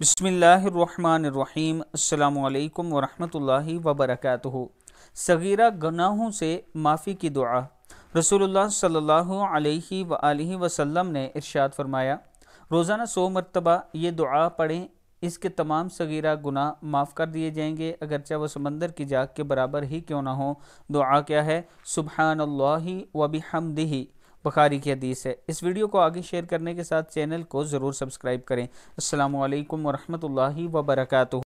बसमीम् अल्लाम वरहमतुल्लाहि वबरकातुहु। सगीरा गुनाहों से माफ़ी की दुआ। रसूलुल्लाह सल्लल्लाहु अलैहि ने इरशाद फरमाया, रोज़ाना सौ मरतबा ये दुआ पढ़ें, इसके तमाम सगीरा गुनाह माफ़ कर दिए जाएँगे, अगरचे वह समंदर की जाग के बराबर ही क्यों ना हो। दुआ क्या है? सुबहान अल्लाह व बिहमदिही। बुखारी की हदीस है। इस वीडियो को आगे शेयर करने के साथ चैनल को ज़रूर सब्सक्राइब करें। अल्लाम वरहमल वर्का